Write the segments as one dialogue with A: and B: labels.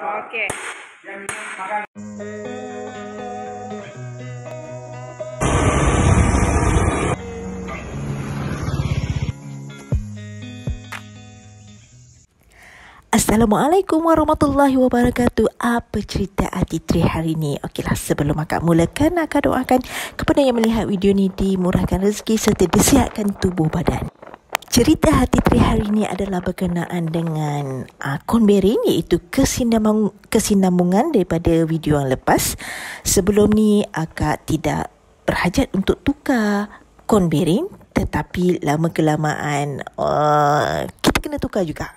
A: Okey.
B: Assalamualaikum warahmatullahi wabarakatuh. Apa cerita Ati Tri hari ini? Okeylah, sebelum akak mulakan, akak doakan kepada yang melihat video ini dimurahkan rezeki serta disihatkan tubuh badan. Cerita Hati Tri hari ini adalah berkenaan dengan uh, konberin iaitu kesinambung, kesinambungan daripada video yang lepas. Sebelum ni akak tidak berhajat untuk tukar konberin tetapi lama kelamaan uh, kita kena tukar juga.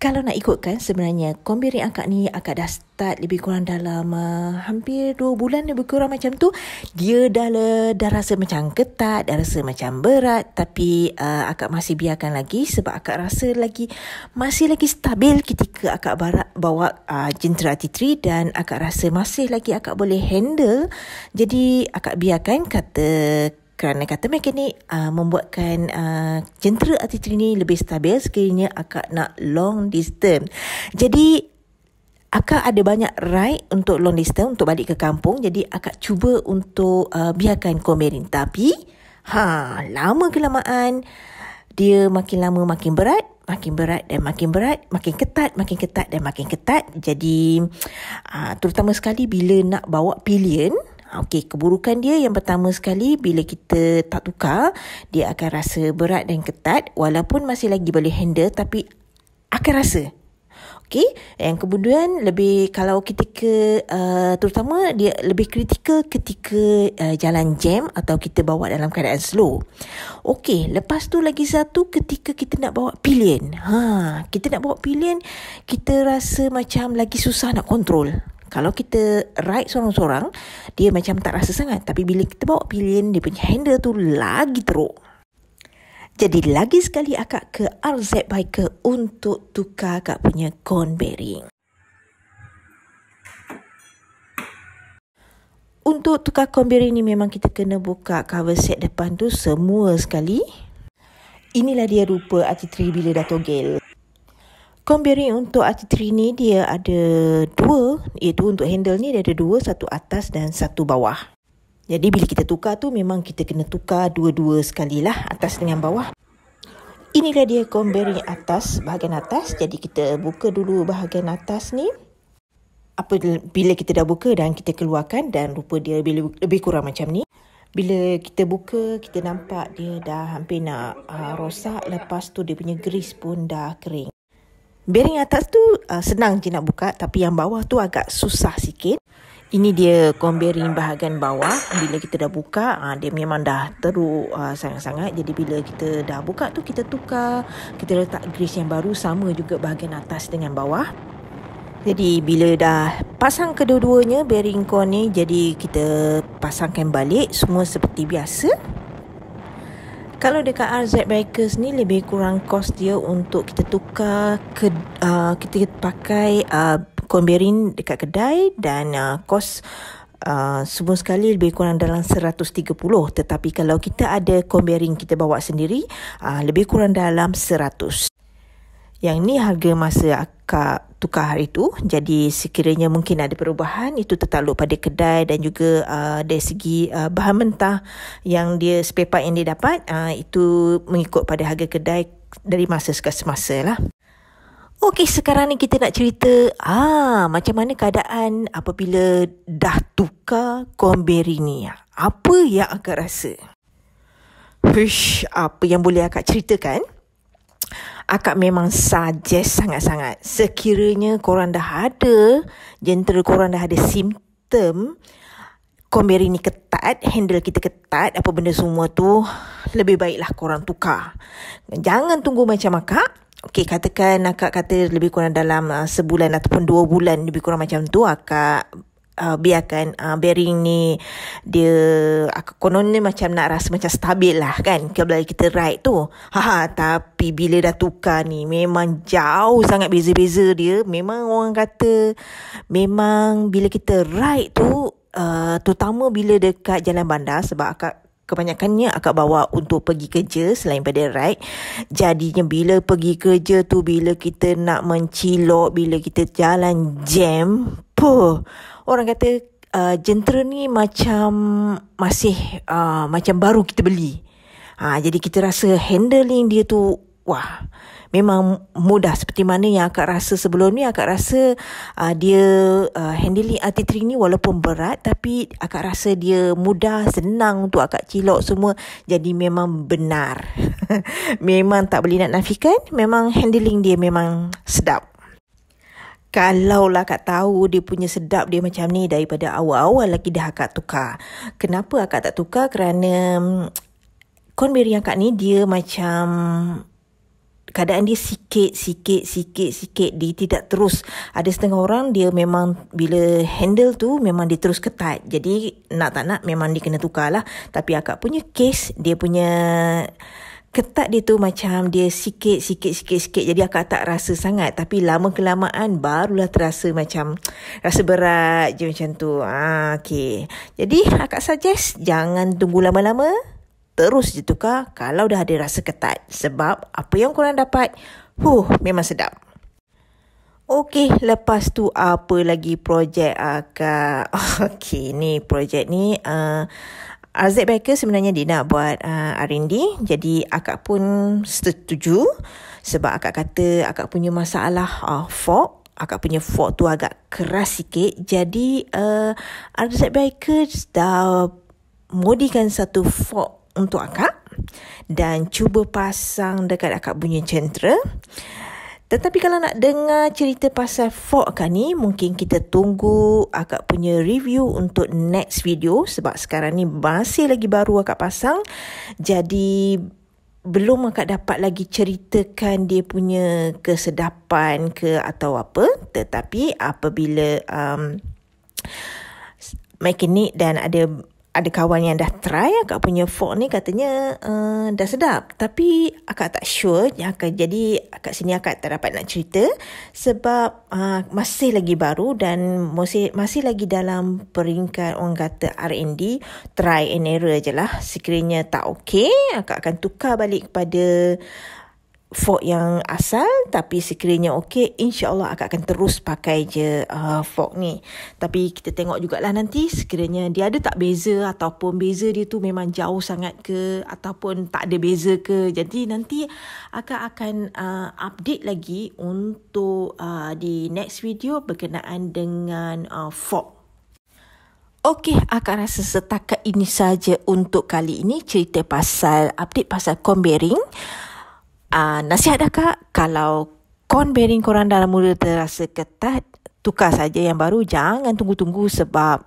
B: Kalau nak ikutkan sebenarnya Kombiri akak ni akak dah start lebih kurang dalam uh, hampir 2 bulan lebih kurang macam tu. Dia dah le, dah rasa macam ketat, dah rasa macam berat tapi uh, akak masih biarkan lagi sebab akak rasa lagi masih lagi stabil ketika akak barat, bawa uh, jentera T3 dan akak rasa masih lagi akak boleh handle. Jadi akak biarkan kata kerana kata mekanik uh, membuatkan uh, jentera artillery ini lebih stabil sekiranya akak nak long distance. Jadi akak ada banyak ride untuk long distance untuk balik ke kampung. Jadi akak cuba untuk uh, biarkan komerin. Tapi ha lama kelamaan dia makin lama makin berat makin berat dan makin berat, makin ketat, makin ketat dan makin ketat. Jadi, uh, terutama sekali bila nak bawa pillion, Okey, keburukan dia yang pertama sekali bila kita tak tukar, dia akan rasa berat dan ketat walaupun masih lagi boleh handle tapi akan rasa. Okey, yang kemudian lebih kalau ketika uh, terutama dia lebih kritikal ketika uh, jalan jam atau kita bawa dalam keadaan slow. Okey, lepas tu lagi satu ketika kita nak bawa pillion. Ha, kita nak bawa pillion, kita rasa macam lagi susah nak kontrol. Kalau kita ride seorang-seorang, dia macam tak rasa sangat. Tapi bila kita bawa pilihan, dia punya handle tu lagi teruk. Jadi lagi sekali akak ke RZ Biker untuk tukar akak punya cone bearing. Untuk tukar cone bearing ni memang kita kena buka cover set depan tu semua sekali. Inilah dia rupa RT3 bila dah togel. Comb bearing untuk RT3 ni dia ada dua iaitu untuk handle ni dia ada dua satu atas dan satu bawah. Jadi bila kita tukar tu memang kita kena tukar dua-dua sekali lah atas dengan bawah. Inilah dia comb bearing atas bahagian atas. Jadi kita buka dulu bahagian atas ni. Apa bila kita dah buka dan kita keluarkan dan rupa dia lebih, lebih kurang macam ni. Bila kita buka, kita nampak dia dah hampir nak uh, rosak. Lepas tu dia punya grease pun dah kering. Bearing atas tu uh, senang je nak buka tapi yang bawah tu agak susah sikit. Ini dia bearing bahagian bawah. Bila kita dah buka, uh, dia memang dah teruk uh, sangat-sangat. Jadi bila kita dah buka tu kita tukar, kita letak grease yang baru sama juga bahagian atas dengan bawah. Jadi bila dah pasang kedua-duanya bearing kon ni jadi kita pasangkan balik semua seperti biasa. Kalau dekat RZ Bikers ni lebih kurang kos dia untuk kita tukar ke uh, kita pakai uh, konberin dekat kedai dan uh, kos uh, semua sekali lebih kurang dalam 130 tetapi kalau kita ada konberin kita bawa sendiri uh, lebih kurang dalam 100. Yang ni harga masa akak tukar hari tu. Jadi sekiranya mungkin ada perubahan itu tertakluk pada kedai dan juga uh, dari segi uh, bahan mentah yang dia spare part yang dia dapat uh, itu mengikut pada harga kedai dari masa ke semasa lah. Okey, sekarang ni kita nak cerita ah macam mana keadaan apabila dah tukar Conberry ni. Apa yang akak rasa? Hush, apa yang boleh akak ceritakan? Akak memang suggest sangat-sangat. Sekiranya korang dah ada, jentera korang dah ada simptom, komberi ni ketat, handle kita ketat, apa benda semua tu, lebih baiklah korang tukar. Jangan tunggu macam akak. Okey, katakan akak kata lebih kurang dalam uh, sebulan ataupun dua bulan lebih kurang macam tu, akak uh, biarkan uh, bearing ni dia uh, konon ni macam nak rasa macam stabil lah kan kalau kita ride tu ha tapi bila dah tukar ni memang jauh sangat beza-beza dia memang orang kata memang bila kita ride tu uh, terutama bila dekat jalan bandar sebab akak kebanyakannya akak bawa untuk pergi kerja selain pada ride. Jadinya bila pergi kerja tu, bila kita nak mencilok, bila kita jalan jam, puh, orang kata uh, jentera ni macam masih uh, macam baru kita beli. Ha, jadi kita rasa handling dia tu, wah, memang mudah. Seperti mana yang akak rasa sebelum ni akak rasa uh, dia uh, handling RT3 ni walaupun berat tapi akak rasa dia mudah senang untuk akak cilok semua jadi memang benar. Memang tak boleh nak nafikan memang handling dia memang sedap kalau lah akak tahu dia punya sedap dia macam ni daripada awal-awal lagi dah akak tukar. Kenapa akak tak tukar? Kerana Conberry akak ni dia macam keadaan dia sikit sikit sikit sikit dia tidak terus ada setengah orang dia memang bila handle tu memang dia terus ketat jadi nak tak nak memang dia kena tukar lah tapi akak punya case dia punya ketat dia tu macam dia sikit sikit sikit sikit jadi akak tak rasa sangat tapi lama kelamaan barulah terasa macam rasa berat je macam tu ah okey jadi akak suggest jangan tunggu lama-lama terus ditukar kalau dah ada rasa ketat. Sebab apa yang korang dapat, huh, memang sedap. Okey, lepas tu apa lagi projek akak? Okey, ni projek ni uh, RZ Baker sebenarnya dia nak buat uh, R&D. Jadi akak pun setuju sebab akak kata akak punya masalah uh, fork. Akak punya fork tu agak keras sikit. Jadi uh, RZ Baker dah modikan satu fork untuk akak dan cuba pasang dekat akak punya centra. Tetapi kalau nak dengar cerita pasal fork kan ni, mungkin kita tunggu akak punya review untuk next video sebab sekarang ni masih lagi baru akak pasang. Jadi belum akak dapat lagi ceritakan dia punya kesedapan ke atau apa. Tetapi apabila um, mekanik dan ada ada kawan yang dah try akak punya fork ni katanya uh, dah sedap. Tapi akak tak sure jadi akak sini akak tak dapat nak cerita sebab uh, masih lagi baru dan masih masih lagi dalam peringkat orang kata R&D try and error je lah. Sekiranya tak okay akak akan tukar balik kepada fork yang asal tapi sekiranya okey insyaallah akak akan terus pakai je uh, fork ni. Tapi kita tengok jugalah nanti sekiranya dia ada tak beza ataupun beza dia tu memang jauh sangat ke ataupun tak ada beza ke. Jadi nanti akak akan uh, update lagi untuk uh, di next video berkenaan dengan uh, fork. Okey, akak rasa setakat ini saja untuk kali ini cerita pasal update pasal comb bearing. Uh, nasihat dah kak, kalau con bearing korang dalam mula terasa ketat, tukar saja yang baru. Jangan tunggu-tunggu sebab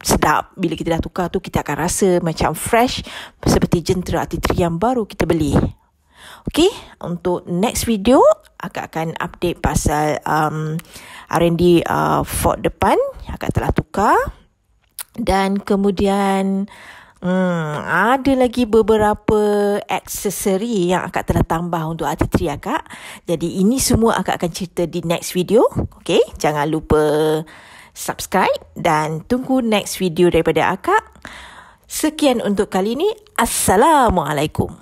B: sedap. Bila kita dah tukar tu, kita akan rasa macam fresh seperti jentera RT3 yang baru kita beli. Okay, untuk next video, akak akan update pasal um, R&D uh, Ford depan. Akak telah tukar. Dan kemudian... Hmm, ada lagi beberapa aksesori yang akak telah tambah untuk RT3 akak. Jadi ini semua akak akan cerita di next video. Okay, jangan lupa subscribe dan tunggu next video daripada akak. Sekian untuk kali ini. Assalamualaikum.